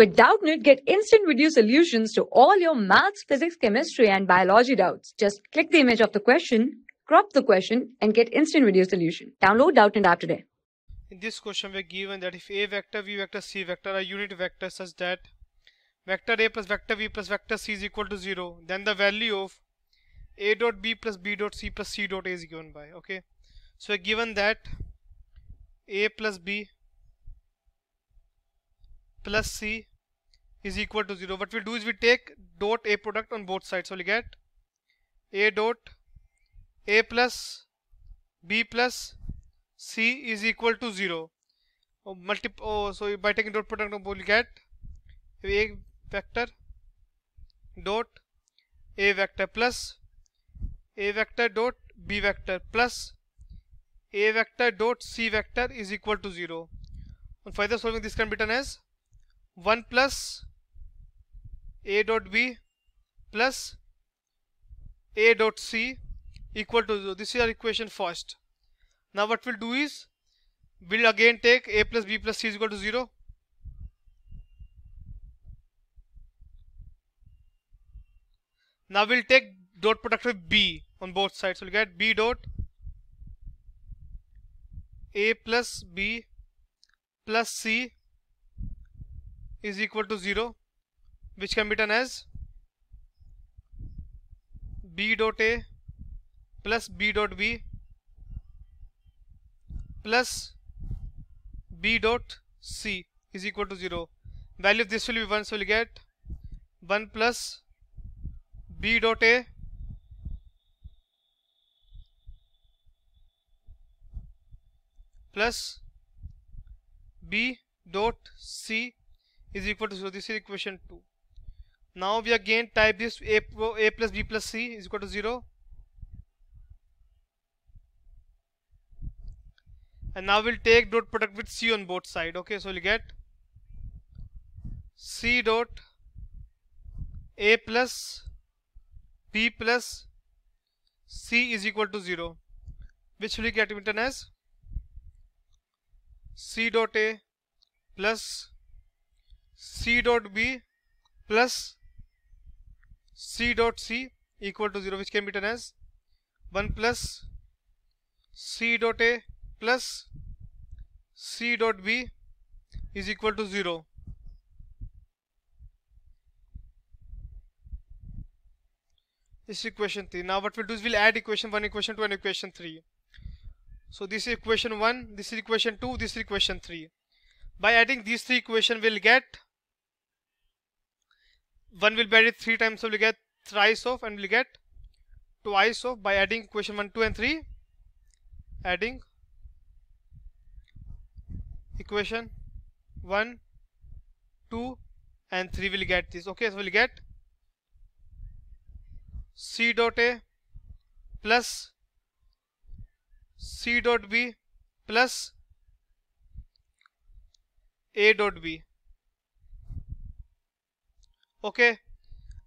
With Doubtnut, get instant video solutions to all your maths, physics, chemistry, and biology doubts. Just click the image of the question, crop the question, and get instant video solution. Download Doubtnut app today. In this question we're given that if a vector, v vector, c vector are unit vectors such that vector a plus vector v plus vector c is equal to 0, then the value of a dot b plus b dot c plus c dot a is given by, okay. So we're given that a plus b plus c is equal to 0 what we'll do is we take dot a product on both sides so we'll get a dot a plus b plus c is equal to 0 oh, multi oh, so by taking dot product we'll get a vector dot a vector plus a vector dot b vector plus a vector dot c vector is equal to 0 on further solving this can be done as 1 plus a dot b plus a dot c equal to 0 this is our equation first. Now what we'll do is we'll again take a plus b plus c is equal to 0 now we'll take dot product with b on both sides. So we'll get b dot a plus b plus c is equal to 0 which can be done as b dot a plus b dot b plus b dot c is equal to 0 value of this will be 1 so we'll get 1 plus b dot a plus b dot c is equal to 0 this is equation 2 now we again type this a, a plus b plus c is equal to 0 and now we'll take dot product with c on both side. Okay so we'll get c dot a plus b plus c is equal to 0 which will get written as c dot a plus c dot b plus c dot c equal to 0 which can be written as 1 plus c dot a plus c dot b is equal to 0 this is equation 3 now what we'll do is we'll add equation 1 equation 2 and equation 3 so this is equation 1 this is equation 2 this is equation 3 by adding these three equations we'll get 1 will be added 3 times so we'll get thrice of and we'll get twice of by adding equation 1 2 and 3 adding equation 1 2 and 3 will get this. Okay so we'll get c dot a plus c dot b plus a dot b okay.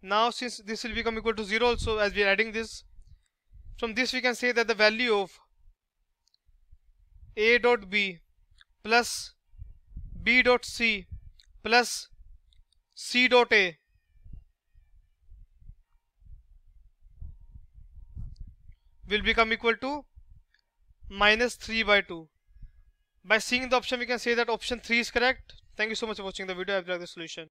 Now since this will become equal to 0 also as we are adding this from this we can say that the value of a dot b plus b dot c plus c dot a will become equal to minus 3 by 2 by seeing the option we can say that option 3 is correct. Thank you so much for watching the video. I've the solution